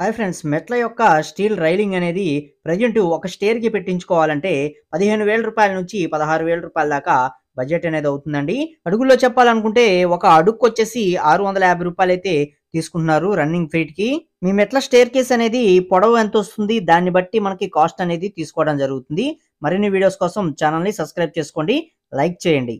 Hi friends మెట్ల యొక్క steel railing అనేది ప్రజెంట్ ఒక స్టేర్కి పెట్టించుకోవాలంటే పదిహేను వేల రూపాయల నుంచి పదహారు వేల రూపాయల దాకా బడ్జెట్ అనేది అవుతుందండి. అడుగుల్లో చెప్పాలనుకుంటే ఒక అడుగుకు వచ్చేసి ఆరు వందల యాభై రూపాయలు అయితే తీసుకుంటున్నారు రన్నింగ్ ఫీట్కి మీ మెట్ల స్టేర్ కేస్ అనేది పొడవు ఎంత వస్తుంది దాన్ని బట్టి మనకి కాస్ట్ అనేది తీసుకోవడం జరుగుతుంది. మరిన్ని వీడియోస్ కోసం ఛానల్ని సబ్స్క్రైబ్ చేసుకోండి లైక్ చేయండి.